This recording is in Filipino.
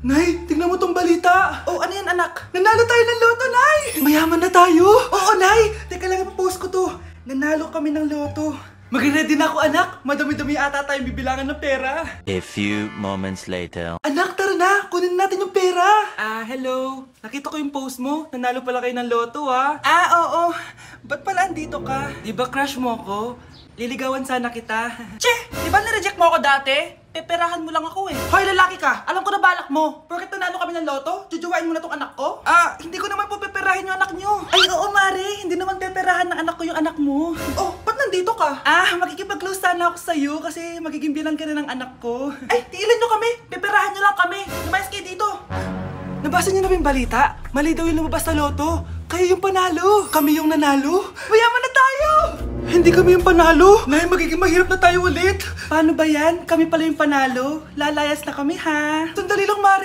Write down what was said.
Nay, tingnan mo tong balita. Oh, ano yan anak? Nanalo tayo ng loto, Nay! Mayaman na tayo! Oo, Nay! Teka lang, ipapost ko to. Nanalo kami ng loto. Mag-ready na ako, anak! Madami-dami ata tayong bibilangan ng pera. A few moments later. Anak, tara na! Kunin natin yung pera! Ah, hello. Nakita ko yung post mo. Nanalo pala kayo ng loto, ah. Ah, oo. Ba't pala andito ka? Di ba crush mo ko? Liligawan sana kita. Che! Di ba nireject mo ako dati? Peperahan mo lang ako eh. Hoy, lalaki ka! Alam ko na balak mo. Porket nanalo kami ng loto, jujuwain mo na tong anak ko? Ah, hindi ko naman po peperahin yung anak nyo. Ay, oo, Mare. Hindi naman peperahan ng anak ko yung anak mo. Oh, ba't nandito ka? Ah, makikipag-close sana ako sa'yo kasi magiging bilang ka na ng anak ko. Ay, tiilan nyo kami. Peperahan nyo lang kami. Lumayas kayo dito. Nabasa niyo na ba yung balita? Mali daw yung lumabas sa loto. Kayo yung panalo. Kami yung nanalo. Tayo! Hindi kami yung panalo! Nay, magiging mahirap na tayo ulit! Paano ba yan? Kami pala yung panalo. Lalayas na kami ha. Sandali lang, Mare.